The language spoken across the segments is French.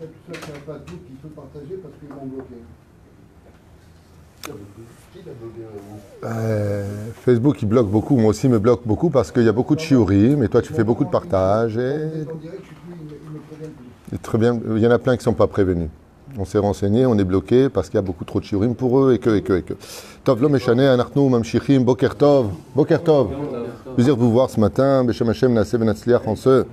tout ça, c'est un Facebook qu'il faut partager parce qu'ils m'ont bloqué. Qui l'a bloqué Euh, Facebook, il bloque beaucoup. Moi aussi, me bloque beaucoup parce qu'il y a beaucoup de shiurim et toi, tu fais beaucoup de partage. Et... En direct, je suis plus, ils me- ils me préviennent plus. et très bien, il y en a plein qui ne sont pas prévenus. On s'est renseigné, on est bloqué parce qu'il y a beaucoup trop de shiurim pour eux et que, et que, et que. Tov lo meshane, anachnu mamshichim, boker tov, boker tov. Plaisir de vous voir ce matin, Beshem Hashem, Naaseh Benatzliach, en ce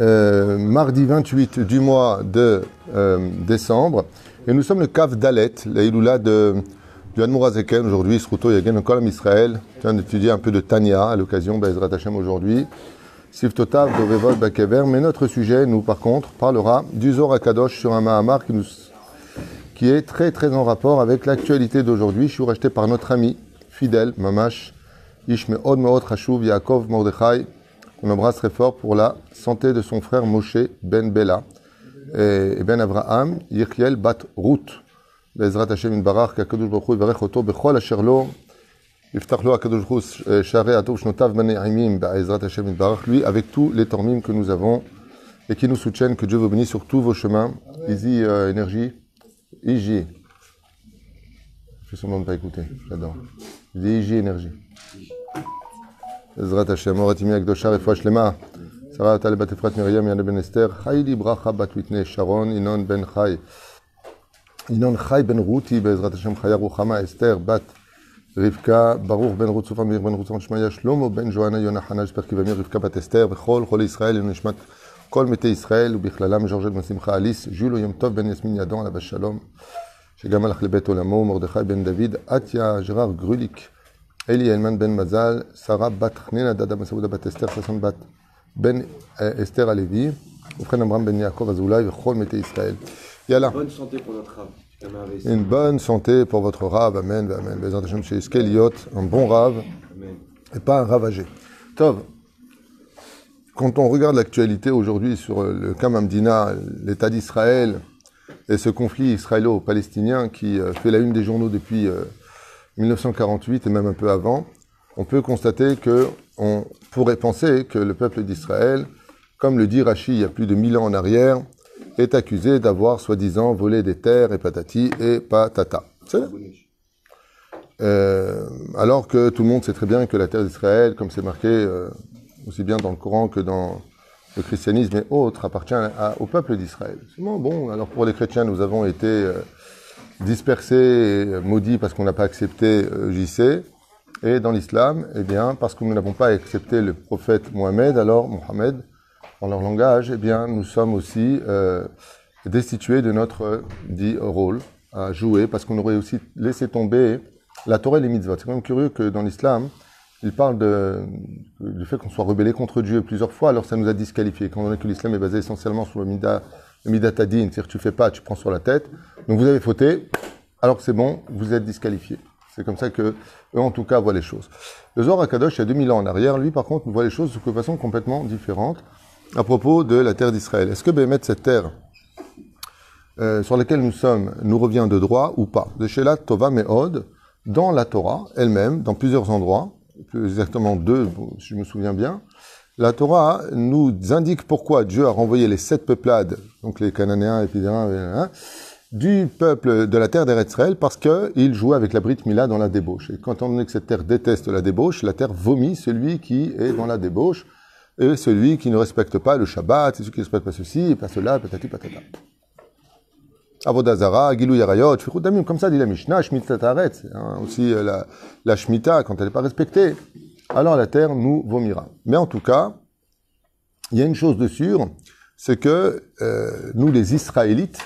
euh, mardi 28 du mois de euh, décembre. Et nous sommes le Kav Dalet, la Iloula de, du Hanmourazeken aujourd'hui, Sruto Yagen Kolam Israël. Je viens d'étudier un peu de Tanya à l'occasion, Bezrat Hashem aujourd'hui. Siftotav, Dovevot, Bakever. Mais notre sujet, nous par contre, parlera du Zohar Kadosh sur un Mahamar qui, nous, qui est très très en rapport avec l'actualité d'aujourd'hui. Je suis racheté par notre ami fidèle, Mamash, Ishmeod Meod Hashuv Yaakov Mordechai On embrasse très fort pour la santé de son frère Moshe Ben Bella et Ben Avraham, Yechiel Bat Ruth. בעזרת השם יתברך, כי הקדוש ברוך הוא יברך אותו בכל אשר לו. יפתח לו הקדוש ברוך הוא שערי הטוב שנותיו בנעימים בעזרת השם יתברך, lui avec tous les tormim que nous avons et qui nous soutiennent, que Dieu vous bénisse sur tous vos chemins. Easy euh, Énergie, Iji. Je fais semblant de ne pas écouter, j'adore. Je dis Iji Énergie. בעזרת השם, אור התימי הקדושה, רפואה שלמה. שרה טל בת אפרת מרים, יענה בן אסתר, חי לי ברכה בת ויתנה, שרון, ינון בן חי. ינון חי בן רותי, בעזרת השם, חיה רוחמה, אסתר, בת רבקה, ברוך בן רות צוף אמיר בן רות צופן שמעיה, שלמה בן ג'ואנה, יונה חנה, שפרקי ואמיר, רבקה בת אסתר, וכל חולי ישראל, אל נשמת כל מתי ישראל, ובכללם ז'ורג'ט בן שמחה אליס, ז'ולו יום טוב בן יסמין ידון, עליו השלום, שגם הלך לבית עולמו, מרדכי בן דוד, עטיה ג'רר גרוליק, Eli Elman ben Mazal, Sarah bat Chnena Dada bat Esther, Sasson bat Ben Esther Alevi, Oufren Amram ben Yaakov Azoulay, Chol Mete Israël. Yala. Bonne santé pour notre rave. Une bonne santé pour votre rave. Amen. Un bon rave. Et pas un ravagé. Tov. Quand on regarde l'actualité aujourd'hui sur euh, le Kamamdina, l'État d'Israël et ce conflit israélo-palestinien qui euh, fait la une des journaux depuis euh, 1948 et même un peu avant, on peut constater que on pourrait penser que le peuple d'Israël, comme le dit Rachi il y a plus de mille ans en arrière, est accusé d'avoir soi-disant volé des terres et patati et patata. C'est. Euh, alors que tout le monde sait très bien que la terre d'Israël, comme c'est marqué euh, aussi bien dans le Coran que dans le christianisme et autres, appartient au peuple d'Israël. Bon, alors pour les chrétiens, nous avons été euh, dispersés et maudits parce qu'on n'a pas accepté euh, JC. Et dans l'islam, eh bien, parce que nous n'avons pas accepté le prophète Mohammed, alors Mohammed, dans leur langage, eh bien, nous sommes aussi euh, destitués de notre euh, dit rôle à jouer, parce qu'on aurait aussi laissé tomber la Torah et les mitzvot. C'est quand même curieux que dans l'islam, il parle de, du fait qu'on soit rebellé contre Dieu plusieurs fois, alors ça nous a disqualifiés. Quand on est que l'islam est basé essentiellement sur le tadin, c'est-à-dire tu fais pas, tu prends sur la tête. Donc vous avez fauté, alors que c'est bon, vous êtes disqualifié. C'est comme ça que eux, en tout cas, voient les choses. Le Zohar Akadosh, il y a 2000 ans en arrière, lui, par contre, voit les choses de façon complètement différente à propos de la terre d'Israël. Est-ce que Béhémet, cette terre euh, sur laquelle nous sommes, nous revient de droit ou pas? De Shelat Tova Meod, dans la Torah elle-même, dans plusieurs endroits, plus exactement deux, si je me souviens bien, la Torah nous indique pourquoi Dieu a renvoyé les sept peuplades, donc les Cananéens, les Pidéens, du peuple de la terre d'Eretzraël parce qu'ils jouaient avec la Brit Mila dans la débauche. Et quand on dit que cette terre déteste la débauche, la terre vomit celui qui est dans la débauche et celui qui ne respecte pas le Shabbat, celui qui ne respecte pas ceci pas cela, patati patata. Avodazara, Gilou Yarayot, Fichut Damim, comme ça dit la Mishnah, Shemitah Taretz, hein, aussi euh, la, la quand elle n'est pas respectée, alors la terre nous vomira. Mais en tout cas, il y a une chose de sûre, c'est que euh, nous les Israélites,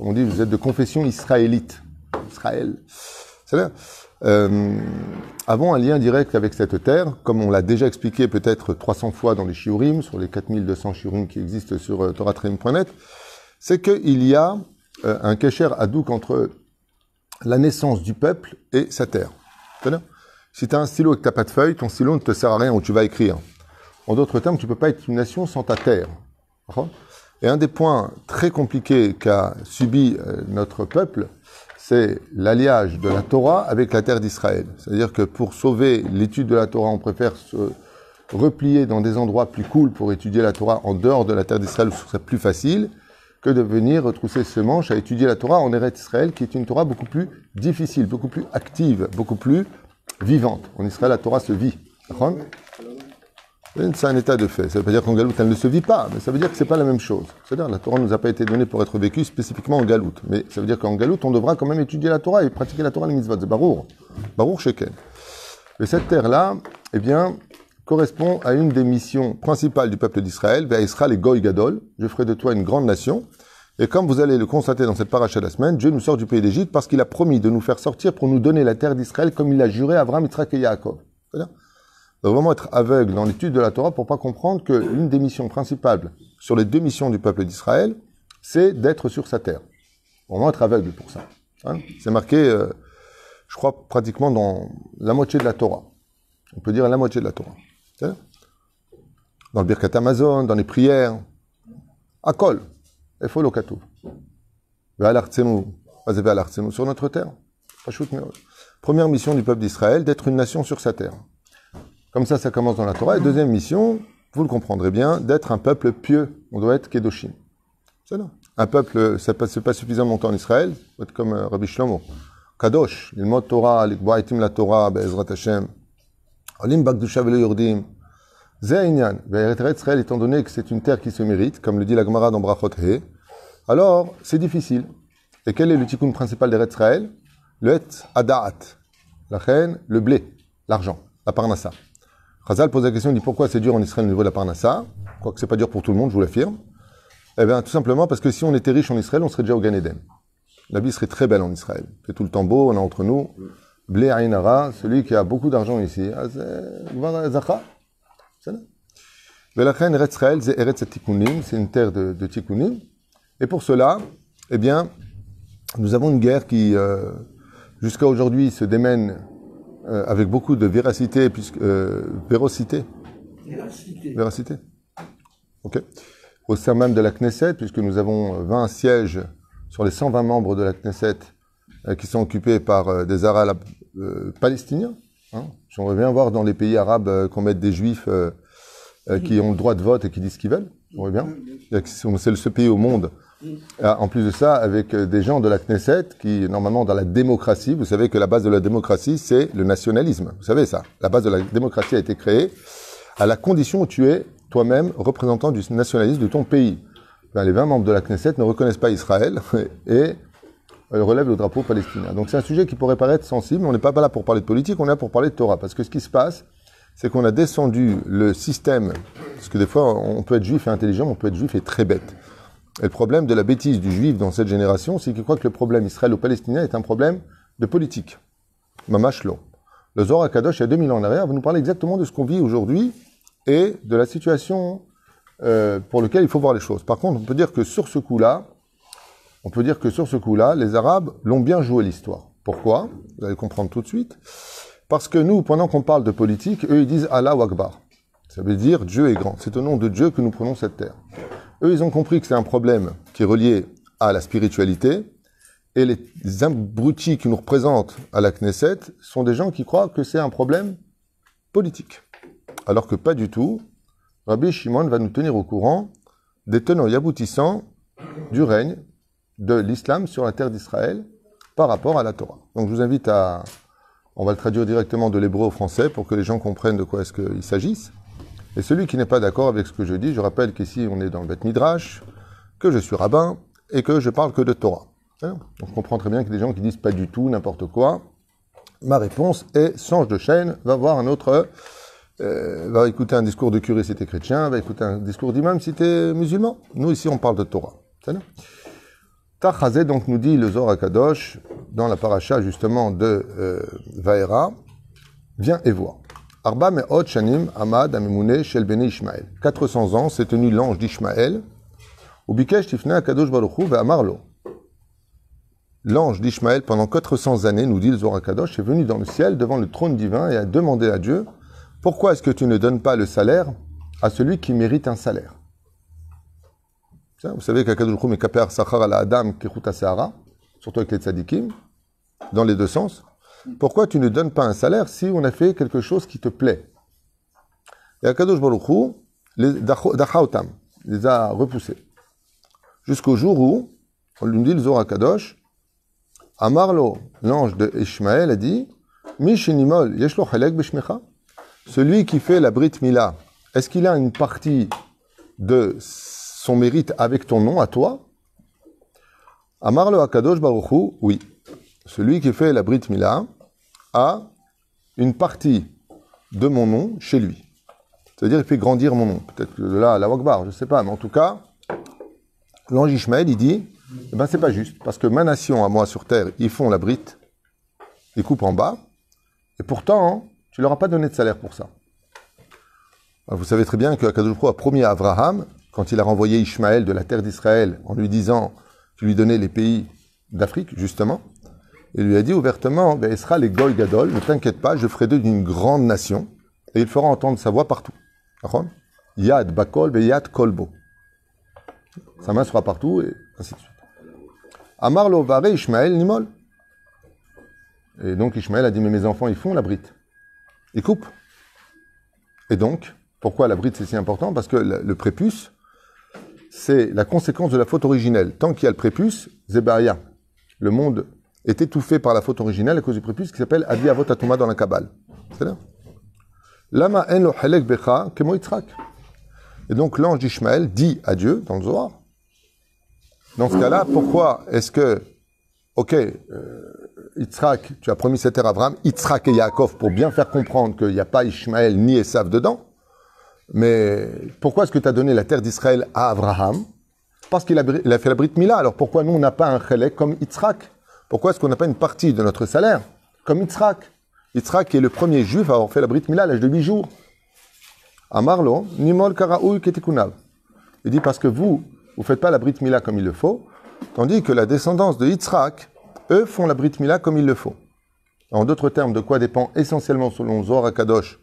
on dit, vous êtes de confession israélite, Israël, c'est-à-dire, euh, avons un lien direct avec cette terre, comme on l'a déjà expliqué peut-être 300 fois dans les shiurim, sur les 4200 shiurim qui existent sur euh, c'est qu'il y a euh, un kécher adouk entre la naissance du peuple et sa terre. Si tu as un stylo et que tu pas de feuille, ton stylo ne te sert à rien où tu vas écrire. En d'autres termes, tu peux pas être une nation sans ta terre. Et un des points très compliqués qu'a subi euh, notre peuple, c'est l'alliage de la Torah avec la terre d'Israël. C'est-à-dire que pour sauver l'étude de la Torah, on préfère se replier dans des endroits plus cool pour étudier la Torah en dehors de la terre d'Israël où ce serait plus facile. que de venir retrousser ses manches à étudier la Torah en Eretz Israël, qui est une Torah beaucoup plus difficile, beaucoup plus active, beaucoup plus vivante. En Israël, la Torah se vit. C'est un état de fait. Ça ne veut pas dire qu'en Galoute, elle ne se vit pas, mais ça veut dire que c'est pas la même chose. C'est-à-dire la Torah ne nous a pas été donnée pour être vécue spécifiquement en Galoute. Mais ça veut dire qu'en Galoute, on devra quand même étudier la Torah et pratiquer la Torah, les mitzvot. Barour. Barour Sheken. Et cette terre-là, eh bien, correspond à une des missions principales du peuple d'Israël, vers Israël et Goy Gadol, je ferai de toi une grande nation. Et comme vous allez le constater dans cette paracha de la semaine, Dieu nous sort du pays d'Égypte parce qu'il a promis de nous faire sortir pour nous donner la terre d'Israël comme il l'a juré à Abraham, Yitzhak et Yaakov. On vraiment être aveugle dans l'étude de la Torah pour pas comprendre que l'une des missions principales sur les deux missions du peuple d'Israël, c'est d'être sur sa terre. Vraiment être aveugle pour ça. Hein. c'est marqué, euh, je crois, pratiquement dans la moitié de la Torah. On peut dire la moitié de la Torah. Dans le Birkat Amazon, dans les prières. À Kol. Le sur notre terre. Première mission du peuple d'Israël, d'être une nation sur sa terre. Comme ça, ça commence dans la Torah. Et deuxième mission, vous le comprendrez bien, d'être un peuple pieux. On doit être Kedoshim. C'est là. Un peuple, ça passe pas suffisamment longtemps en Israël, être comme euh, Rabbi Shlomo. Kadosh, il mot Torah, l'ikboaitim la Torah, be'ezrat Hashem. Olim bakdusha velo yordim. Zéinyan, Israël, étant donné que c'est une terre qui se mérite, comme le dit la Gemara dans Brachot He, alors c'est difficile. Et quel est le tikkun principal d'Eretz Israël? Le Et Adaat, la reine, le blé, l'argent, la parnassa. Chazal pose la question, il dit pourquoi c'est dur en Israël au niveau de la parnassa? Quoique c'est pas dur pour tout le monde, je vous l'affirme. Eh bien, tout simplement parce que si on était riche en Israël, on serait déjà au Gan Eden. La vie serait très belle en Israël. C'est tout le temps beau, on est entre nous. Blé Ainara, celui qui a beaucoup d'argent ici, ah, c'est une terre de, de tikkunim. Et pour cela, eh bien, nous avons une guerre qui, euh, jusqu'à aujourd'hui, se démène euh, avec beaucoup de véracité, puisque, euh, vérocité. Véracité. Véracité. Ok. Au sein même de la Knesset, puisque nous avons 20 sièges sur les 120 membres de la Knesset qui sont occupés par des Arabes palestiniens. Hein. J'aimerais bien voir dans les pays arabes euh, qu'on mette des juifs euh, euh, qui ont le droit de vote et qui disent ce qu'ils veulent. J'aimerais bien. C'est le seul pays au monde. En plus de ça, avec des gens de la Knesset qui, normalement, dans la démocratie, vous savez que la base de la démocratie, c'est le nationalisme. Vous savez ça. La base de la démocratie a été créée à la condition où tu es toi-même représentant du nationalisme de ton pays. Ben, les 20 membres de la Knesset ne reconnaissent pas Israël et euh, relève le drapeau palestinien. Donc c'est un sujet qui pourrait paraître sensible, mais on n'est pas là pour parler de politique, on est là pour parler de Torah. Parce que ce qui se passe, c'est qu'on a descendu le système, parce que des fois on peut être juif et intelligent, on peut être juif et très bête. Et le problème de la bêtise du juif dans cette génération, c'est qu'il croit que le problème israélo-palestinien est un problème de politique. Mamash lo. Le Zohar Kadosh, il y a 2000 ans en arrière, va nous parler exactement de ce qu'on vit aujourd'hui et de la situation euh, pour laquelle il faut voir les choses. Par contre, on peut dire que sur ce coup-là, on peut dire que sur ce coup-là, les Arabes l'ont bien joué l'histoire. Pourquoi? Vous allez comprendre tout de suite. Parce que nous, pendant qu'on parle de politique, eux, ils disent Allah Akbar. Ça veut dire Dieu est grand. C'est au nom de Dieu que nous prenons cette terre. Eux, ils ont compris que c'est un problème qui est relié à la spiritualité. Et les abrutis qui nous représentent à la Knesset sont des gens qui croient que c'est un problème politique. Alors que pas du tout. Rabbi Shimon va nous tenir au courant des tenants et aboutissants du règne de l'islam sur la terre d'Israël par rapport à la Torah. Donc je vous invite à, on va le traduire directement de l'hébreu au français pour que les gens comprennent de quoi est-ce qu'il s'agisse. Et celui qui n'est pas d'accord avec ce que je dis, je rappelle qu'ici on est dans le Beth Midrash, que je suis rabbin et que je parle que de Torah. Hein Donc je comprends très bien qu'il y a des gens qui disent pas du tout, n'importe quoi. Ma réponse est change de chaîne, va voir un autre, euh, va écouter un discours de curé si t'es chrétien, va écouter un discours d'imam si t'es musulman. Nous ici on parle de Torah. Tachazé, donc, nous dit le Zohar Kadosh, dans la paracha, justement, de euh, Vaera, viens et vois. Arba me'ot shanim amad amimune shel bene Ishmael. 400 ans s'est tenu l'ange d'Ishmaël. Ou bikesh tifne kadosh baruchu ve'amarlo. L'ange d'Ishmaël, pendant 400 années, nous dit le Zohar Kadosh, est venu dans le ciel devant le trône divin et a demandé à Dieu, pourquoi est-ce que tu ne donnes pas le salaire à celui qui mérite un salaire? Vous savez qu'Akadosh est kaper sachar la adam kechuta seara, surtout avec les tzadikim, dans les deux sens. Pourquoi tu ne donnes pas un salaire si on a fait quelque chose qui te plaît? Et Akadosh Baruch les a repoussés. Jusqu'au jour où, on lui dit le Zohar Kadosh, Amarlo, l'ange de Ishmaël, a dit Mishinimol, yeshlo chalek b'shmecha. Celui qui fait la Brit Mila, est-ce qu'il a une partie de son mérite avec ton nom à toi? Amarlo Akadosh Baruchu, oui. Celui qui fait la Brit Mila a une partie de mon nom chez lui. C'est-à-dire, il fait grandir mon nom. Peut-être que là, la Wakbar, je ne sais pas, mais en tout cas, l'ange Ishmaël, il dit eh ben, c'est pas juste, parce que ma nation, à moi sur terre, ils font la brite, ils coupent en bas, et pourtant, tu leur as pas donné de salaire pour ça. Vous savez très bien que Akadosh a promis à Abraham, quand il a renvoyé Ishmaël de la terre d'Israël, en lui disant qu'il lui donnait les pays d'Afrique, justement, il lui a dit ouvertement, ben, sera les Goy Gadol, ne t'inquiète pas, je ferai d'eux d'une grande nation, et il fera entendre sa voix partout. Yad Bakol, Yad Kolbo. Sa main sera partout, et ainsi de suite. Amar lo vare Ishmael nimol. Et donc Ishmael a dit, mais mes enfants, ils font la brite. Ils coupent. Et donc, pourquoi la brite c'est si important? Parce que le, prépuce, c'est la conséquence de la faute originelle. Tant qu'il y a le prépuce. Le monde est étouffé par la faute originelle à cause du prépuce qui s'appelle Adi Avot Atuma dans la Kabbale. C'est là. Lama en lo halek becha kemo Et donc l'ange d'Ishmael dit à Dieu, dans le Zohar, dans ce cas-là, pourquoi est-ce que, ok, euh, tu as promis cette terre à Abraham, Yitzhak et Yaakov, pour bien faire comprendre qu'il n'y a pas Ishmaël ni Esav dedans, mais pourquoi est-ce que tu as donné la terre d'Israël à Abraham? Parce qu'il a, fait la Brit Mila. Alors pourquoi nous, on pas un chelek comme Yitzhak? Pourquoi est-ce qu'on n'a pas une partie de notre salaire comme Yitzhak? Yitzhak est le premier juif à avoir fait la Brit Mila à l'âge de 8 jours. Amarlo, Nimol Karaoui Ketikunav. Il dit parce que vous, vous faites pas la Brit Mila comme il le faut, tandis que la descendance de Yitzhak, eux, font la Brit Mila comme il le faut. En d'autres termes, de quoi dépend essentiellement, selon Zohar Kadosh,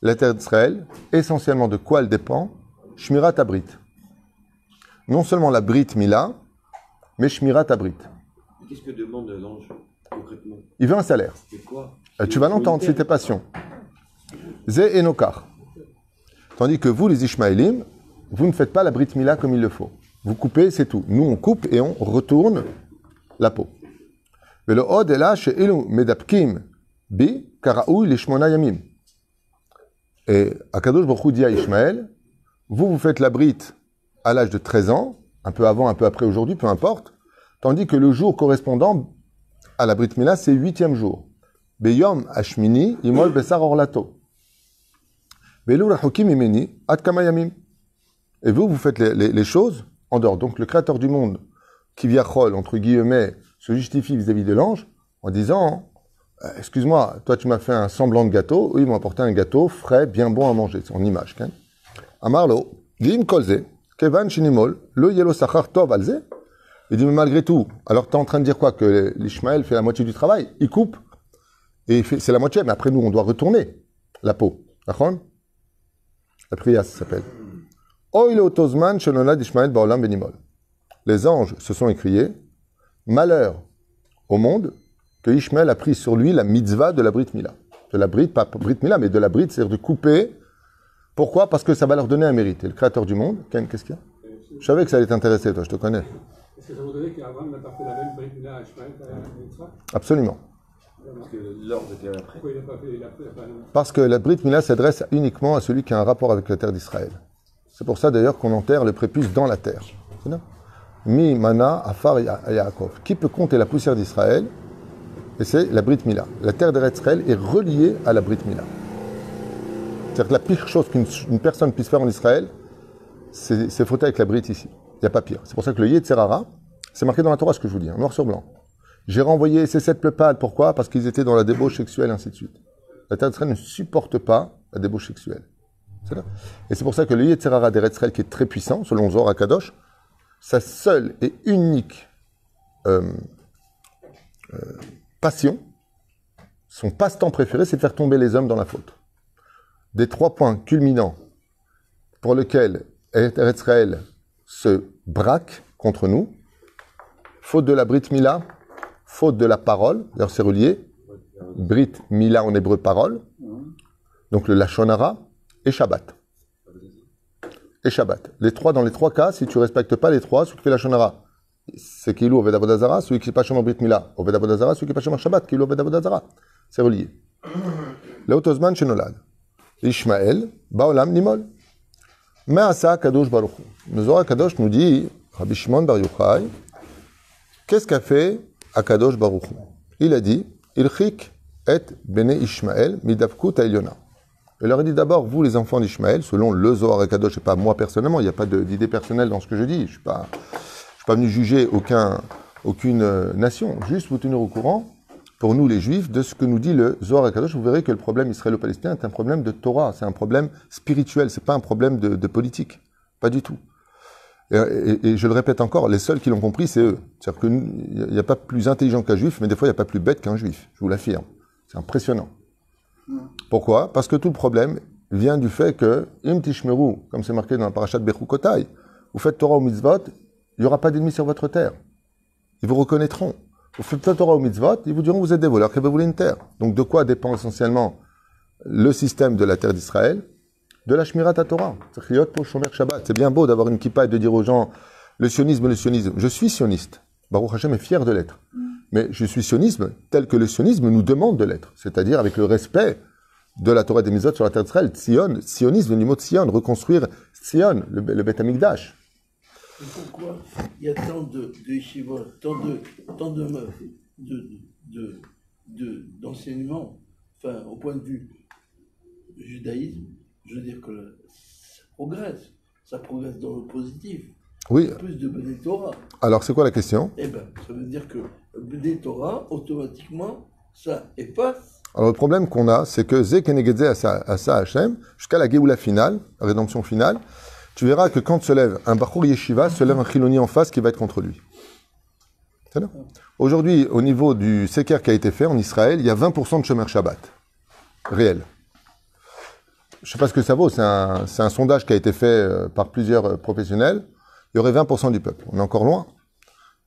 la terre d'Israël? Essentiellement de quoi elle dépend? Shmirat Abrit. Non seulement la Brit Mila, mais Shmirat Abrit. Qu'est-ce que demande l'ange concrètement? Il veut un salaire. quoi? Euh, Tu vas l'entendre, c'est tes passions. Zé Enokar. Tandis que vous, les Ishmaélim, vous ne faites pas la Brit Mila comme il le faut. Vous coupez, c'est tout. Nous, on coupe et on retourne la peau. Mais le od est là chez Elu Medapkim Bi Karaou Lishmona Yamim. Et Akadosh Baruch dit à Ishmael, vous, vous faites la Brit à l'âge de 13 ans, un peu avant, un peu après aujourd'hui, peu importe, tandis que le jour correspondant à la Brit Mila, c'est huitième jour. Beyom Ashmini Imol Besar Orlato. Imeni. Et vous, vous faites les, choses en dehors. Donc le créateur du monde, qui via Chol, entre guillemets, se justifie vis-à-vis de l'ange en disant euh, Excuse-moi, toi tu m'as fait un semblant de gâteau, eux ils m'ont apporté un gâteau frais, bien bon à manger. C'est en image. Amarlo, Dim Kolze, Kevan Shinimol, le Yelo Sachar Tov Alze. Il dit Mais malgré tout, alors tu es en train de dire quoi Que l'Ishmaël fait la moitié du travail Il coupe. Et c'est la moitié, mais après nous on doit retourner la peau. D'accord? La prière, ça s'appelle. Les anges se sont écriés Malheur au monde que Ishmael a pris sur lui la mitzvah de la Brit Mila. De la Brit, pas Brit Mila, mais de la Brit, c'est-à-dire de couper. Pourquoi? Parce que ça va leur donner un mérite. Et le créateur du monde, Ken, qu'est-ce qu'il y a? Je savais que ça allait t'intéresser, toi, je te connais. Est-ce que ça voudrait qu'Abraham n'a pas fait la même Brit Mila à Ishmael qu'à Absolument. Parce que l'ordre était après. Pourquoi il n'a pas fait, Parce que la Brit Mila s'adresse uniquement à celui qui a un rapport avec la terre d'Israël. C'est pour ça d'ailleurs qu'on enterre le prépuce dans la terre. Mi mana afar Yaakov. Qui peut compter la poussière d'Israël? Et c'est la Brit Mila. La terre d'Israël est reliée à la Brit Mila. C'est-à-dire que la pire chose qu'une personne puisse faire en Israël, c'est fauter avec la Brit ici. Il n'y a pas pire. C'est pour ça que le Yetzerara, c'est marqué dans la Torah ce que je vous dis, hein, noir sur blanc. J'ai renvoyé ces sept peuplades. Pourquoi? Parce qu'ils étaient dans la débauche sexuelle, ainsi de suite. La terre ne supporte pas la débauche sexuelle. Et c'est pour ça que le Yetzerara d'Eretzrel, qui est très puissant, selon Zohar Kadosh, sa seule et unique euh, euh, passion, son passe-temps préféré, c'est de faire tomber les hommes dans la faute. Des trois points culminants pour lesquels Eretzrel se braque contre nous, faute de la Brit Mila, faute de la parole, d'ailleurs c'est relié, Brit Mila en hébreu parole, donc le Lachonara, et Shabbat. et Shabbat. Les trois, dans les trois cas, si tu respectes pas les trois, celui qui fait la Shonara, c'est Kilou Oved Avodazara, celui qui n'est pas Shomar Brit Mila, Oved celui qui n'est pas Shomar Shabbat, Kilou Oved Avodazara. C'est relié. Leotozman Shenolad. Ishmael, Baolam Nimol. Me'asa Kadosh Baruch. Le Kadosh nous dit, Rabbi Shimon Bar Yochai, qu'est-ce qu'a fait Akadosh Baruch Il a dit, Ilchik et Bene Ishmael midavkut Eliona. Il leur a dit d'abord, vous les enfants d'Ishmaël, selon le Zohar et Kadosh, et pas moi personnellement, il n'y a pas d'idée personnelle dans ce que je dis, je ne suis, pas- suis pas venu juger aucun, aucune euh, nation, juste vous tenir au courant, pour nous les juifs, de ce que nous dit le Zohar Kadosh, vous verrez que le problème israélo-palestinien est un problème de Torah, c'est un problème spirituel, c'est pas un problème de, politique, pas du tout. Et, je le répète encore, les seuls qui l'ont compris, c'est eux. C'est-à-dire qu'il n'y a pas plus intelligent qu'un juif, mais des fois, il n'y a pas plus bête qu'un juif, je vous l'affirme. C'est impressionnant. Pourquoi? Parce que tout le problème vient du fait que, im tishmeru, comme c'est marqué dans la parachat de Bechukotai, vous faites Torah au mitzvot, il n'y aura pas d'ennemis sur votre terre. Ils vous reconnaîtront. Vous faites pas Torah au mitzvot, ils vous diront vous êtes des voleurs, que vous voulez une terre? Donc de quoi dépend essentiellement le système de la terre d'Israël? De la Shmirat Torah. Shomer Shabbat. C'est bien beau d'avoir une kippa et de dire aux gens le sionisme, le sionisme. Je suis sioniste. Baruch Hashem est fier de l'être. Mais je suis sionisme tel que le sionisme nous demande de l'être. C'est-à-dire avec le respect de la Torah des Mitzvot sur la terre d'Israël. Sion, sionisme, du mot de Sion, reconstruire Sion, le, le Beth Amikdash. Pourquoi il y a tant de, de tant de, tant de, de, de, de- d'enseignements, enfin, au point de vue judaïsme, je veux dire que le- ça progresse, ça progresse dans le positif. Oui, Plus de Bnei Torah. alors c'est quoi la question? Eh bien, ça veut dire que Bnei Torah, automatiquement, ça efface. Alors le problème qu'on a, c'est que Zé Kenegedze Asa Asa Hashem, jusqu'à la Géoula finale, la rédemption finale, tu verras que quand se lève un Bachour Yeshiva, se lève un Chiloni en face qui va être contre lui. Aujourd'hui, au niveau du Seker qui a été fait en Israël, il y a 20% de Shomer Shabbat. Réel. Je ne sais pas ce que ça vaut, c'est un, c'est un sondage qui a été fait euh, par plusieurs euh, professionnels. Il y aurait 20% du peuple. On est encore loin.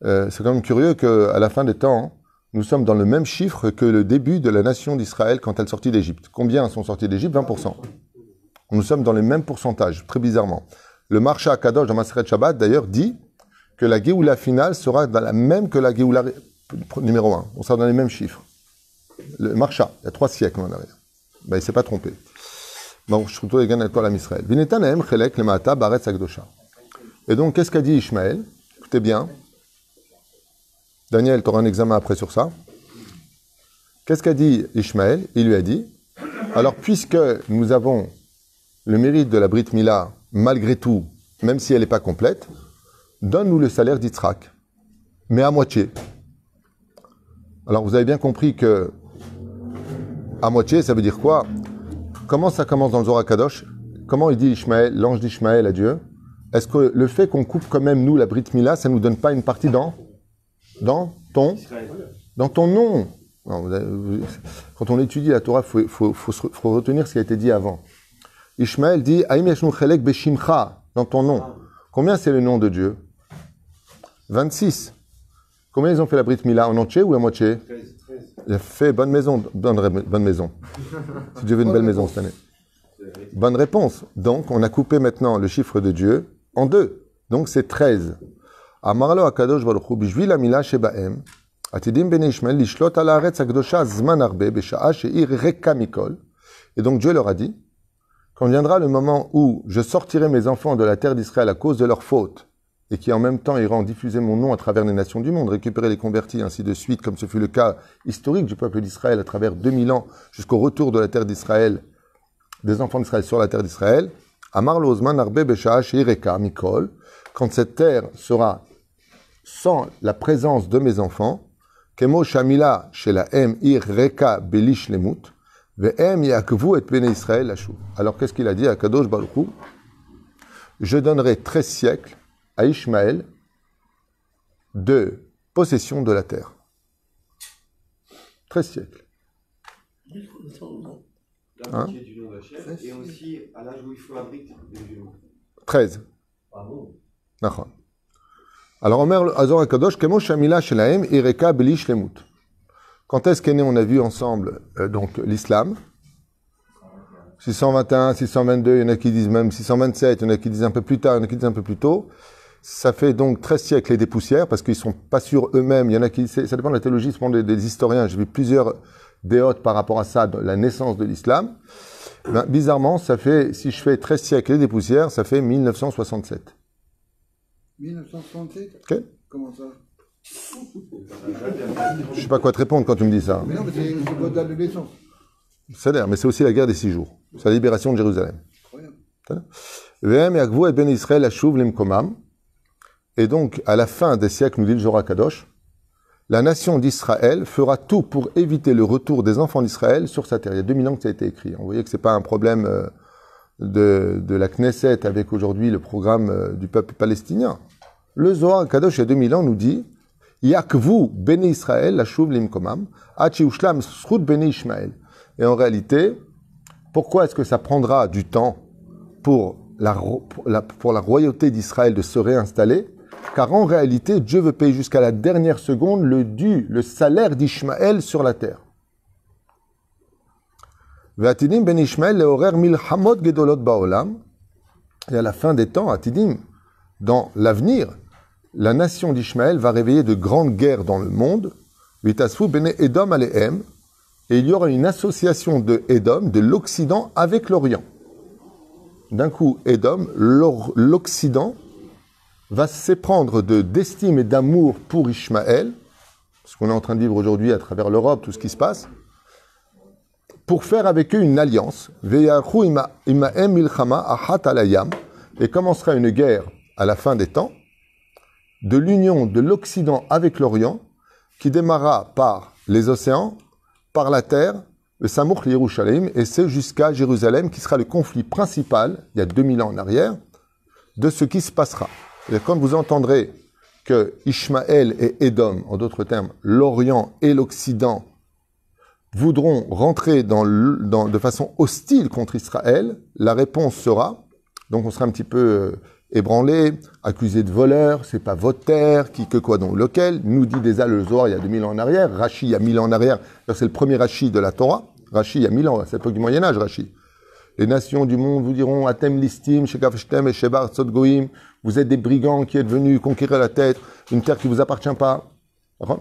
Euh, c'est quand même curieux qu'à la fin des temps, nous sommes dans le même chiffre que le début de la nation d'Israël quand elle sortit d'Égypte. Combien sont sortis d'Égypte? 20%. Nous sommes dans les mêmes pourcentages, très bizarrement. Le Marsha Kadosh dans Maseret Shabbat, d'ailleurs, dit que la Géoula finale sera la même que la Géoula numéro 1. On sera dans les mêmes chiffres. Le Marsha, il y a trois siècles en arrière. Ben, il s'est pas trompé. Bon, je trouve égal à la Israël. Vinetanem chelek lemata baretz akdosha. Et donc, qu'est-ce qu'a dit Ishmaël? Écoutez bien. Daniel, tu auras un examen après sur ça. Qu'est-ce qu'a dit Ishmaël? Il lui a dit Alors, puisque nous avons le mérite de la Brit Mila, malgré tout, même si elle n'est pas complète, donne-nous le salaire d'Yitzhak, mais à moitié. Alors, vous avez bien compris que à moitié, ça veut dire quoi? Comment ça commence dans le Zohar Kadosh? Comment il dit Ishmaël, l'ange d'Ishmaël à Dieu? Est-ce que le fait qu'on coupe quand même, nous, la Brit Mila, ça nous donne pas une partie dans Dans ton nom? Quand on étudie la Torah, il faut retenir ce qui a été dit avant. Ishmaël dit Aïm yashnu chelek beshimcha, dans ton nom. Combien c'est le nom de Dieu? 26. Combien ils ont fait la Brit Mila En entier ou à moitié? 13, 13. Il a fait bonne maison. Bonne, maison. Si Dieu veut une belle maison cette année. Bonne réponse. Donc, on a coupé maintenant le chiffre de Dieu en deux. Donc, c'est 13. Amarlo akadosh baruch hu bishvil amila shebaem atidim Ishmael lishlot al haaretz hakdosha zman arbe besha'a she'ir reka mikol. Et donc Dieu leur a dit, quand viendra le moment où je sortirai mes enfants de la terre d'Israël à cause de leurs fautes, et qui en même temps iront diffuser mon nom à travers les nations du monde, récupérer les convertis, ainsi de suite, comme ce fut le cas historique du peuple d'Israël à travers 2000 ans, jusqu'au retour de la terre d'Israël, des enfants d'Israël sur la terre d'Israël, Amar Lozman Arbe Besha'a Sheireka Mikol, quand cette terre sera sans la présence de mes enfants, Kemo Shamila Shelaem Ir Reka Belish Lemut, alors qu'est-ce qu'il a dit à Kadosh Baruchou Je donnerai 13 siècles à Ishmaël de possession de la terre. 13 siècles. Hein? et aussi à l'âge où il des 13. Ah bon? Alors, Omer, Azor Kadosh, Kemo Shamila Shelaem, Ireka Belish Lemut. Quand est-ce qu'est né, on a vu ensemble, euh, donc, l'islam? 621, 622, il y en a qui disent même 627, il y en a qui disent un peu plus tard, il y en a qui disent un peu plus tôt. Ça fait donc 13 siècles et des poussières, parce qu'ils sont pas sûrs eux-mêmes. Il y en a qui, ça dépend de la théologie, ce sont des, des historiens. J'ai vu plusieurs déotes par rapport à ça, de la naissance de l'islam. Ben, bizarrement, ça fait, si je fais 13 siècles et des poussières, ça fait 1967. 1967 Ok Comment ça? Je sais pas quoi te répondre quand tu me dis ça. Mais non, mais c'est l'air, mais c'est aussi la guerre des six jours. C'est la libération de Jérusalem. Et ben. Et donc, à la fin des siècles, nous dit le Zohar Kadosh, la nation d'Israël fera tout pour éviter le retour des enfants d'Israël sur sa terre. Il y a 2000 ans que ça a été écrit. Vous voyez que c'est pas un problème euh, de, de la Knesset avec aujourd'hui le programme euh, du peuple palestinien. Le Zohar Kadosh, il y a 2000 ans, nous dit Yakvu bene Israël lashuv limkomam, achi ushlam srut bene Ishmael. Et en réalité, pourquoi est-ce que ça prendra du temps pour la, pour la, la royauté d'Israël de se réinstaller? Car en réalité, Dieu veut payer jusqu'à la dernière seconde le dû, le salaire d'Ishmaël sur la terre. Ve'atidim ben Ishmael leorer milhamot gedolot ba'olam. Et à la fin des temps, Atidim, dans l'avenir, la nation d'Ishmaël va réveiller de grandes guerres dans le monde. Et il y aura une association de de l'Occident, avec l'Orient. D'un coup, Edom, l'Occident, va s'éprendre de d'estime et d'amour pour Ishmaël, ce qu'on est en train de vivre aujourd'hui à travers l'Europe, tout ce qui se passe, pour faire avec eux une alliance, et commencera une guerre à la fin des temps, de l'union de l'Occident avec l'Orient, qui démarra par les océans, par la terre, le Samour Yerushalayim, et c'est jusqu'à Jérusalem qui sera le conflit principal, il y a 2000 ans en arrière, de ce qui se passera. Et quand vous entendrez que Ishmaël et Édom, en d'autres termes, l'Orient et l'Occident, voudront rentrer de façon hostile contre Israël, la réponse sera, donc on sera un petit peu euh, ébranlé, accusé de voleur, c'est pas votre terre, qui que quoi donc, lequel, nous dit déjà le il y a 2000 ans en arrière, Rashi il y a 1000 ans en arrière, c'est le premier Rashi de la Torah, Rashi il y a 1000 ans, à cette époque du Moyen-Âge, Rashi. Les nations du monde vous diront Atem listim, Shekafshtem et Shebar. Vous êtes des brigands qui êtes venus conquérir la tête, une terre qui vous appartient pas.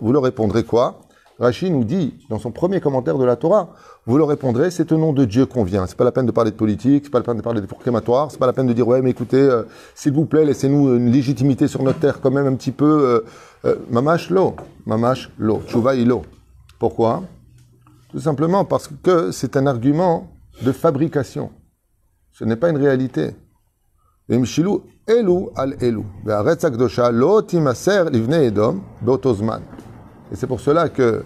Vous leur répondrez quoi? Rachid nous dit, dans son premier commentaire de la Torah, vous leur répondrez, c'est au nom de Dieu qu'on vient. C'est pas la peine de parler de politique, c'est pas la peine de parler de proclamatoire, c'est pas la peine de dire, ouais, mais écoutez, euh, s'il vous plaît, laissez-nous une légitimité sur notre terre quand même un petit peu. Euh, euh, mamash lo, mamash lo, tchouva lo. Pourquoi? Tout simplement parce que c'est un argument de fabrication. Ce n'est pas une réalité. Elu al elu. Lo timaser livnei Edom. Et c'est pour cela que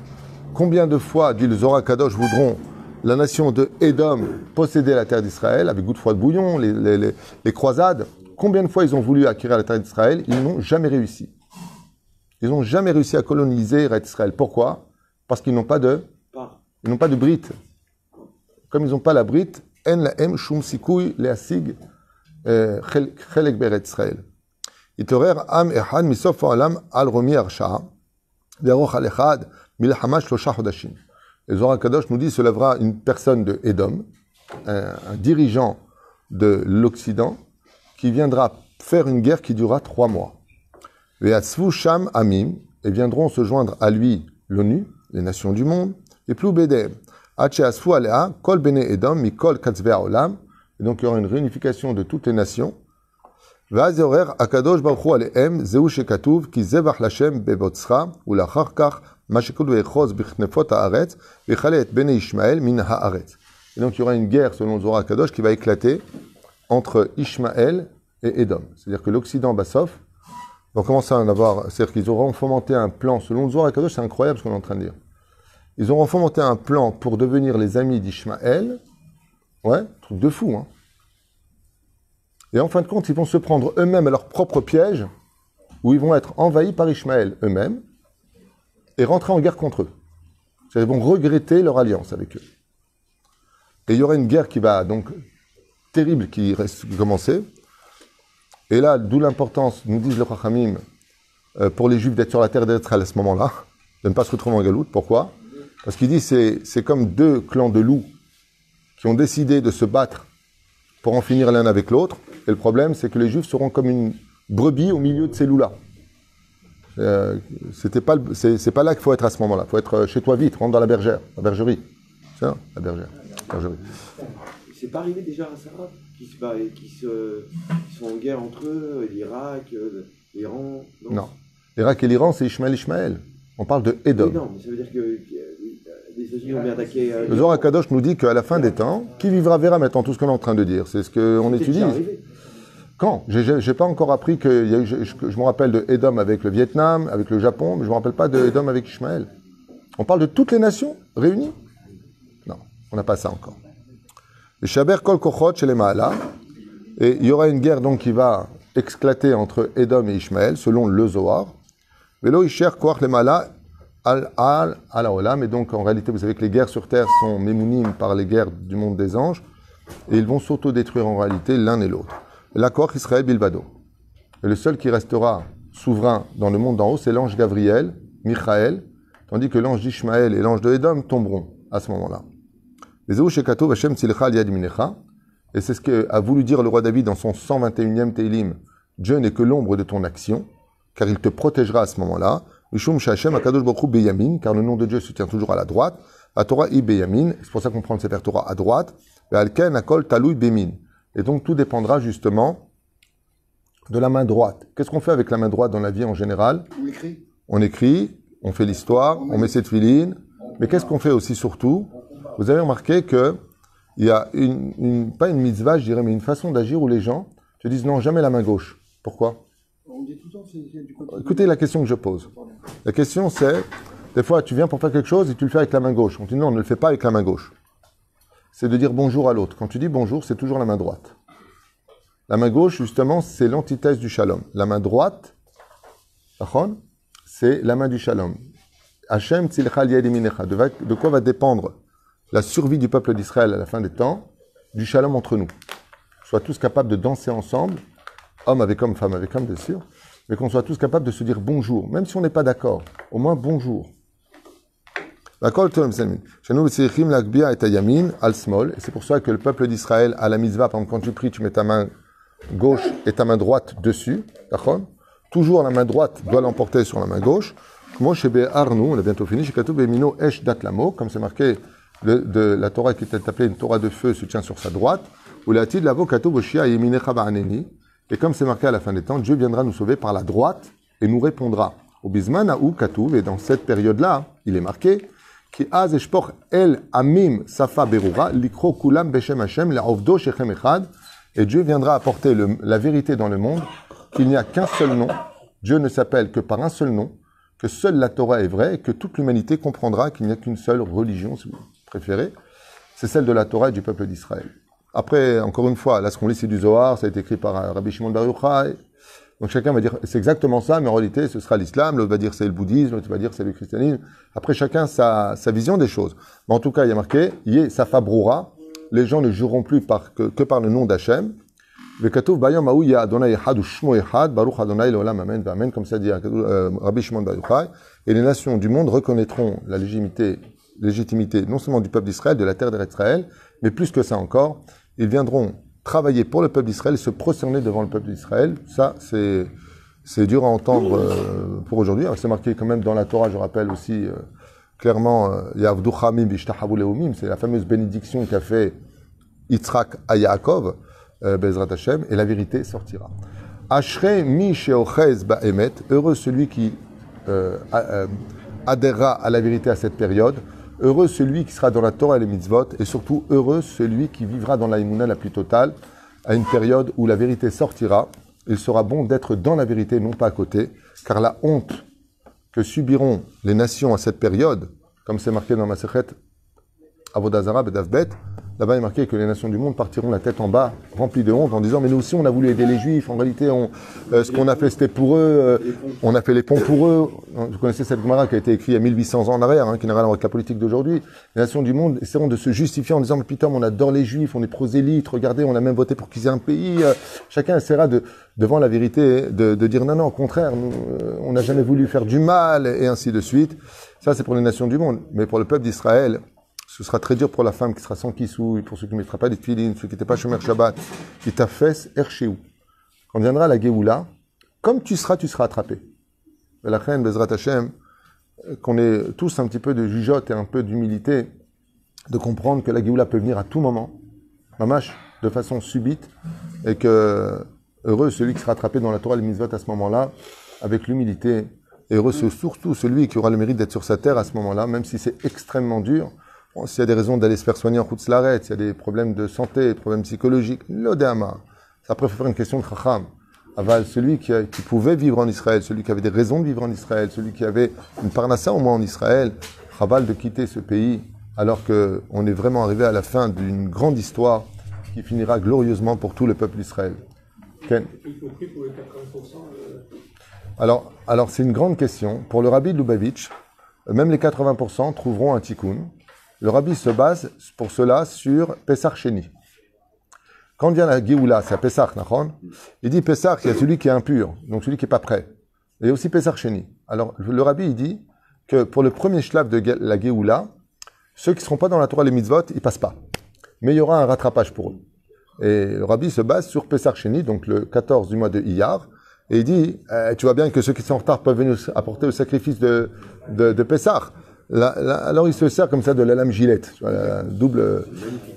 combien de fois, dit le Zora Kadosh, voudront la nation de Édom posséder la terre d'Israël avec goût de froid de bouillon, les, les, les, les, croisades Combien de fois ils ont voulu acquérir la terre d'Israël Ils n'ont jamais réussi. Ils n'ont jamais réussi à coloniser Israël. Pourquoi? Parce qu'ils n'ont pas de, ils n'ont pas de brite. Comme ils n'ont pas la brite, en la em shum sikui leasig eh, chelek beret Israël. Itorer am misof alam al romi. Et Zohar Kadosh nous dit se lèvera une personne de Edom, un, dirigeant de l'Occident, qui viendra faire une guerre qui durera trois mois. Veatzvu Sham Amim, et viendront se joindre à lui l'ONU, les nations du monde, et plus BDM. Kol Bene Edom, Mikol Katzvea Olam. Et donc il y aura une réunification de toutes les nations ואז יעורר הקדוש ברוך הוא עליהם, זהו שכתוב, כי זבח לשם בבוצך, ולאחר כך מה שכתוב יאחוז בכנפות הארץ, ויכלה את בני ישמעאל מן הארץ. Et donc il y aura une guerre selon le Zohar Kadosh qui va éclater entre Ishmaël et Édom. C'est-à-dire que l'Occident Bassof va commencer à en avoir, c'est-à-dire qu'ils auront fomenté un plan, selon le Zohar Kadosh, c'est incroyable ce qu'on est en train de dire. Ils auront fomenté un plan pour devenir les amis d'Ishmaël. Ouais, truc de fou, hein. Et en fin de compte, ils vont se prendre eux-mêmes à leur propre piège, où ils vont être envahis par Ishmaël eux-mêmes, et rentrer en guerre contre eux. Ils vont regretter leur alliance avec eux. Et il y aura une guerre qui va donc terrible qui reste commencer. Et là, d'où l'importance, nous disent les Chachamim, euh, pour les Juifs d'être sur la terre d'Israël à ce moment-là, de ne pas se retrouver en galoute. Pourquoi? Parce qu'il dit c'est c'est comme deux clans de loups qui ont décidé de se battre pour en finir l'un avec l'autre. Et le problème, c'est que les Juifs seront comme une brebis au milieu de ces loups-là. Euh, c'était pas, c'est, pas là qu'il faut être à ce moment-là. Il faut être euh, chez toi vite, rentre dans la bergère, la bergerie. C'est ça, la bergère. bergerie. C'est pas arrivé déjà à Sarah qui se bat et qui, se, qui sont en guerre entre eux, l'Irak, euh, l'Iran Non? L'Irak et l'Iran, c'est Ishmael Ishmael. On parle de Mais Edom. non, mais ça veut dire que euh, les États-Unis ont bien attaqué. Le Zohar Kadosh nous dit qu'à la fin des temps, qui vivra verra maintenant tout ce qu'on est en train de dire. C'est ce qu'on étudie. arrivé. Quand? J'ai j'ai pas encore appris que je, je- je me rappelle de Edom avec le Vietnam, avec le Japon, mais je me rappelle pas de Edom avec Ishmael. On parle de toutes les nations réunies? Non, on n'a pas ça encore. Le Shaber Kol Kochot chez les Mahala, et il y aura une guerre donc qui va éclater entre Edom et Ishmael, selon le Zohar. Velo Isher Koach les Mahala al al al Olam, et donc en réalité, vous savez que les guerres sur terre sont mémounim par les guerres du monde des anges, et ils vont s'auto-détruire en réalité l'un et l'autre. La Koach Israël Bilvado. Et le seul qui restera souverain dans le monde d'en haut, c'est l'ange Gabriel, Michael, tandis que l'ange d'Ishmaël et l'ange de Edom tomberont à ce moment-là. Les. Et c'est ce qu'a voulu dire le roi David dans son 121e Teilim. Dieu n'est que l'ombre de ton action, car il te protégera à ce moment-là. Car le nom de Dieu se tient toujours à la droite. À Torah c'est pour ça qu'on prend le Sefer Torah à droite. Alken Akol Talui Bemin. Et donc tout dépendra justement de la main droite. Qu'est-ce qu'on fait avec la main droite dans la vie en général? On écrit. On écrit, on fait l'histoire, on met cette filine. Mais qu'est-ce qu'on fait aussi surtout? Vous avez remarqué que il y a une, une- pas une mitzvah, je dirais, mais une façon d'agir où les gens te disent non, jamais la main gauche. Pourquoi? On dit tout le temps, du. Écoutez la question que je pose. La question c'est, des fois tu viens pour faire quelque chose et tu le fais avec la main gauche. On te dit non, ne le fais pas avec la main gauche. C'est de dire bonjour à l'autre. Quand tu dis bonjour, c'est toujours la main droite. La main gauche, justement, c'est l'antithèse du shalom. La main droite, c'est la main du shalom. Hachem de quoi va dépendre la survie du peuple d'Israël à la fin des temps Du shalom entre nous. Soit tous capables de danser ensemble, homme avec homme, femme avec homme, bien sûr, mais qu'on soit tous capables de se dire bonjour, même si on n'est pas d'accord, au moins bonjour. C'est pour ça que le peuple d'Israël, à la mitzvah, par exemple, quand tu pries, tu mets ta main gauche et ta main droite dessus. D'accord? Toujours la main droite doit l'emporter sur la main gauche. Moi, chez Arnou, on a bientôt fini, Datlamo, comme c'est marqué, de la Torah qui était appelée une Torah de feu se tient sur sa droite. Ba'aneni. Et comme c'est marqué à la fin des temps, Dieu viendra nous sauver par la droite et nous répondra. Au et dans cette période-là, il est marqué, az eshpoch el amim safa berura likro kulam beshem Hashem le'ovdo shechem echad. Et Dieu viendra apporter la vérité dans le monde qu'il n'y a qu'un seul nom. Dieu ne s'appelle que par un seul nom que seule la Torah est vraie et que toute l'humanité comprendra qu'il n'y a qu'une seule religion si vous préférez. C'est celle de la Torah et du peuple d'Israël. Après encore une fois là ce qu'on lit c'est du Zohar ça a été écrit par euh, Rabbi Shimon Bar Yochai donc chacun va dire c'est exactement ça, mais en réalité ce sera l'islam, l'autre va dire c'est le bouddhisme, l'autre va dire c'est le christianisme. Après chacun sa, sa vision des choses. Mais en tout cas, il y a marqué Yé Safa Broura, les gens ne jureront plus par, que, que par le nom d'Hachem. Comme ça dit euh, Rabbi Shimon Bar. Et les nations du monde reconnaîtront la légitimité, légitimité non seulement du peuple d'Israël, de la terre d'Israël, mais plus que ça encore, ils viendront travailler pour le peuple d'Israël, se prosterner devant le peuple d'Israël. Ça, c'est c'est dur à entendre euh, pour aujourd'hui. C'est marqué quand même dans la Torah, je rappelle aussi euh, clairement, euh, c'est la fameuse bénédiction qu'a fait Yitzhak à Yaakov, euh, Bezrat Hashem, et la vérité sortira. Ashrei mi ba'emet, heureux celui qui adhérera à la vérité à cette période, heureux celui qui sera dans la Torah et les mitzvot, et surtout heureux celui qui vivra dans la imuna la plus totale, à une période où la vérité sortira. Il sera bon d'être dans la vérité, non pas à côté, car la honte que subiront les nations à cette période, comme c'est marqué dans Masechet Avodazara Bedavbet, là-bas il est marqué que les nations du monde partiront la tête en bas, remplies de honte, en disant mais nous aussi on a voulu aider les juifs, en réalité on, euh, ce qu'on a fait c'était pour eux, euh, on a fait les ponts pour eux. Vous connaissez cette Gemara qui a été écrite il y a 1800 ans en arrière, hein, qui n'a rien à voir avec la politique d'aujourd'hui. Les nations du monde essaieront de se justifier en disant mais putain on adore les juifs, on est prosélytes, regardez on a même voté pour qu'ils aient un pays. Euh, Chacun essaiera de, devant la vérité de, de dire non non au contraire, euh, on n'a jamais voulu faire du mal et ainsi de suite. Ça c'est pour les nations du monde, mais pour le peuple d'Israël ce sera très dur pour la femme qui sera sans kissouille, pour ceux qui ne mettra pas les filines, ceux qui n'étaient pas Shomer Shabbat, qui t'a fait Erchéou. Quand viendra la Géoula, comme tu seras, tu seras attrapé. La reine Bezrat Hashem, qu'on ait tous un petit peu de jugeote et un peu d'humilité, de comprendre que la Géoula peut venir à tout moment, mamash, de façon subite, et que heureux celui qui sera attrapé dans la Torah, le mitzvot à ce moment-là, avec l'humilité, et heureux surtout celui qui aura le mérite d'être sur sa terre à ce moment-là, même si c'est extrêmement dur. S'il y a des raisons d'aller se faire soigner en Khutzlaret, s'il y a des problèmes de santé, des problèmes psychologiques, l'odéama. Après, faut faire une question de chacham. Aval, celui qui, pouvait vivre en Israël, celui qui avait des raisons de vivre en Israël, celui qui avait une parnassa au moins en Israël, Chaval de quitter ce pays alors que on est vraiment arrivé à la fin d'une grande histoire qui finira glorieusement pour tout le peuple d'Israël. Ken y compris pour les 80%. Alors, alors c'est une grande question. Pour le rabbi de Lubavitch, euh, même les 80% trouveront un tikkun. Le rabbi se base pour cela sur Pessar Sheni. Quand vient la Géoula, c'est à Pessar, Nachon, il dit Pessar, il y a celui qui est impur, donc celui qui n'est pas prêt. Et aussi Pessar Sheni. Alors, le rabbi, il dit que pour le premier shlav de la Géoula, ceux qui ne seront pas dans la Torah les mitzvot, ils passent pas. Mais il y aura un rattrapage pour eux. Et le rabbi se base sur Pessar Sheni, donc le 14 du mois de Iyar, et il dit, euh, tu vois bien que ceux qui sont en retard peuvent venir apporter le sacrifice de, de. Là- là- alors il se sert comme ça de la lame gilette, la double.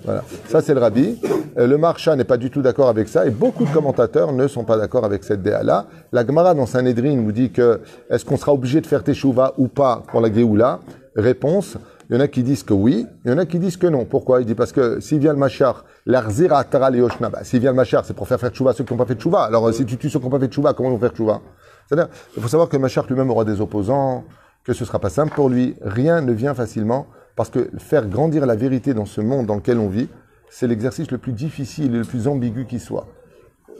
Voilà. Ça c'est le rabbi. Euh, le marcha n'est pas du tout d'accord avec ça, et beaucoup de commentateurs ne sont pas d'accord avec cette déa-là. La Gemara dans Sanhedrin nous dit que est-ce qu'on sera obligé de faire teshuva ou pas pour la Géoula? Réponse. Il y en a qui disent que oui, il y en a qui disent que non. Pourquoi? Il dit parce que s'il vient le machar, l'arzira tara le yoshna, bah, s'il vient le machar, c'est pour faire faire tchouva ceux qui n'ont pas fait tchouva. Alors euh, si tu tues ceux qui n'ont pas fait tchouva, comment ils vont faire tchouva C'est-à-dire, il faut savoir que le machar lui-même aura des opposants, que ce sera pas simple pour lui. Rien ne vient facilement parce que faire grandir la vérité dans ce monde dans lequel on vit, c'est l'exercice le plus difficile et le plus ambigu qui soit.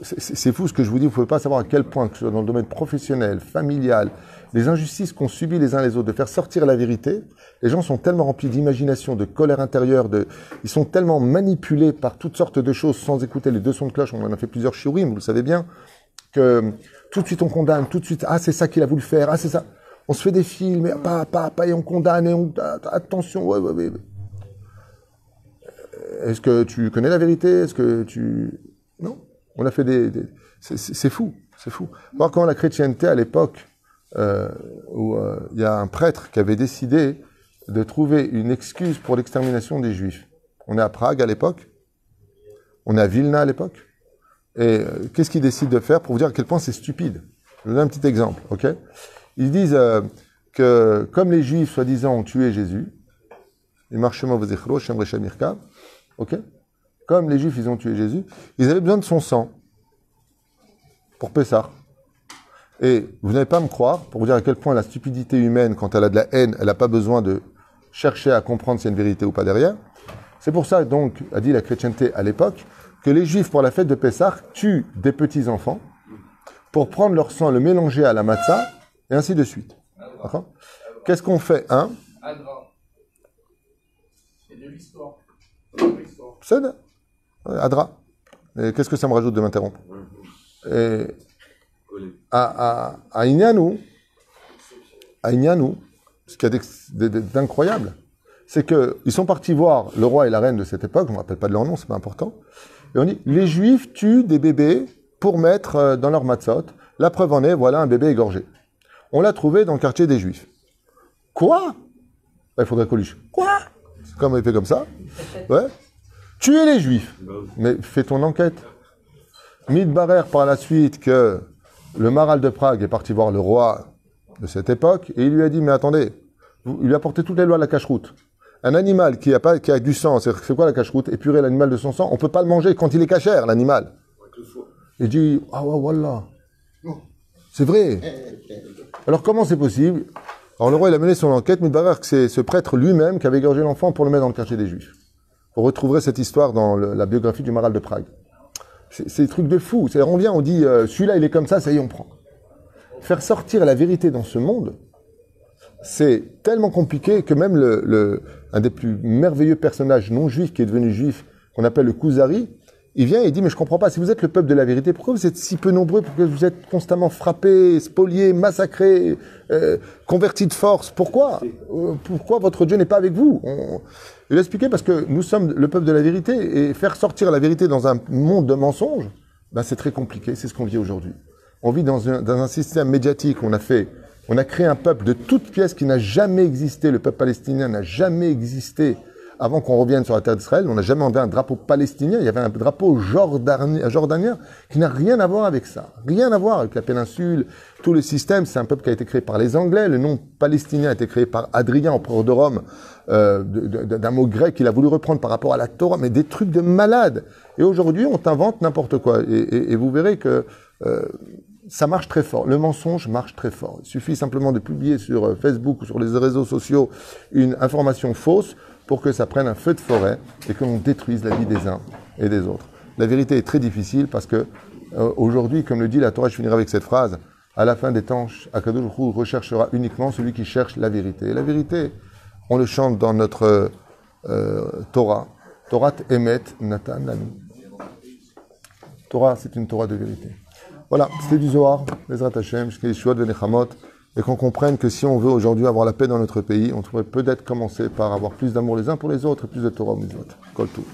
C'est fou ce que je vous dis, vous ne pouvez pas savoir à quel point, que ce soit dans le domaine professionnel, familial, les injustices qu'on subit les uns les autres, de faire sortir la vérité, les gens sont tellement remplis d'imagination, de colère intérieure, de, ils sont tellement manipulés par toutes sortes de choses sans écouter les deux sons de cloche, on en a fait plusieurs shiurim, vous le savez bien, que tout de suite on condamne, tout de suite, ah c'est ça qu'il a voulu faire, ah c'est ça. On se fait des films, et pas, pas, pas, et on condamne, et on, attention, ouais, ouais, ouais. Est-ce que tu connais la vérité? Est-ce que tu... Non. On a fait des... des- c'est- fou, c'est fou. Voir comment la chrétienté à l'époque, euh, où euh, il y a un prêtre qui avait décidé de trouver une excuse pour l'extermination des Juifs. On est à Prague à l'époque, on est à Vilna à l'époque, et euh, qu'est-ce qu'ils décident de faire pour vous dire à quel point c'est stupide? Je vous donne un petit exemple, ok? Ils disent euh, que comme les Juifs, soi-disant, ont tué Jésus, les marchements ok Comme les Juifs, ils ont tué Jésus, ils avaient besoin de son sang pour Pessah. Et vous n'allez pas me croire, pour vous dire à quel point la stupidité humaine, quand elle a de la haine, elle n'a pas besoin de chercher à comprendre s'il y a une vérité ou pas derrière. C'est pour ça, donc, a dit la chrétienté à l'époque, que les Juifs, pour la fête de Pessah, tuent des petits-enfants pour prendre leur sang, le mélanger à la matzah, et ainsi de suite. Qu'est-ce qu'on fait Adra. C'est de l'histoire. Adra. Qu'est-ce que ça me rajoute de m'interrompre Et à, à, ce qu'il y a d'incroyable, c'est qu'ils sont partis voir le roi et la reine de cette époque, je ne me rappelle pas de leur nom, c'est pas important, et on dit, les juifs tuent des bébés pour mettre euh, dans leur matzot. La preuve en est, voilà un bébé égorgé. On l'a trouvé dans le quartier des juifs. Quoi? Bah, Il faudrait Coluche. Quoi? C'est comme il fait comme ça. Ouais. Tuer les juifs. Mais fais ton enquête. Midbarer par la suite que le maral de Prague est parti voir le roi de cette époque et il lui a dit mais attendez, vous- il lui a apporté toutes les lois de la cache-route. Un animal qui a, pas, qui a du sang, c'est c'est quoi la cache-route? Épurer l'animal de son sang, on peut pas le manger quand il est cachère, l'animal. Il dit ah ouais voilà, c'est vrai. Alors comment c'est possible? Alors le roi il a mené son enquête, Midbarer que c'est ce prêtre lui-même qui avait égorgé l'enfant pour le mettre dans le quartier des Juifs. Vous retrouverez cette histoire dans la biographie du maral de Prague. C'est des trucs de fou. C'est on vient, on dit euh, celui-là il est comme ça, ça y est, on prend. Faire sortir la vérité dans ce monde, c'est tellement compliqué que même le- un des plus merveilleux personnages non juifs qui est devenu juif, qu'on appelle le Kuzari, il vient et il dit, mais je comprends pas, si vous êtes le peuple de la vérité, pourquoi vous êtes si peu nombreux, pourquoi vous êtes constamment frappés, spoliés, massacrés, euh, convertis de force? Pourquoi? Euh, Pourquoi votre Dieu n'est pas avec vous? On- Il a expliqué parce que nous sommes le peuple de la vérité et faire sortir la vérité dans un monde de mensonges, ben c'est très compliqué, c'est ce qu'on vit aujourd'hui. On vit dans un, dans un système médiatique, on a fait, on a créé un peuple de toutes pièces qui n'a jamais existé, le peuple palestinien n'a jamais existé avant qu'on revienne sur la terre d'Israël, on n'a jamais enlevé un drapeau palestinien, il y avait un drapeau jordanien, qui n'a rien à voir avec ça. Rien à voir avec la péninsule, tout le système. C'est un peuple qui a été créé par les Anglais. Le nom palestinien a été créé par Adrien, empereur de Rome, euh, d'un mot grec qu'il a voulu reprendre par rapport à la Torah, mais des trucs de malade. Et aujourd'hui, on t'invente n'importe quoi. Et vous verrez que euh, ça marche très fort. Le mensonge marche très fort. Il suffit simplement de publier sur euh, Facebook ou sur les réseaux sociaux une information fausse pour que ça prenne un feu de forêt et que l'on détruise la vie des uns et des autres. La vérité est très difficile parce que euh, aujourd'hui, comme le dit la Torah, je finirai avec cette phrase, à la fin des temps, Akadosh recherchera uniquement celui qui cherche la vérité. Et la vérité, on le chante dans notre euh, Torah. Torah Emet Natan. Torah, c'est une Torah de vérité. Voilà, c'était du Zohar, Bezrat Hashem, Shkei Yeshuot, Venechamot, et qu'on comprenne que si on veut aujourd'hui avoir la paix dans notre pays, on devrait peut-être commencer par avoir plus d'amour les uns pour les autres et plus de Torah aux autres. Kol tout.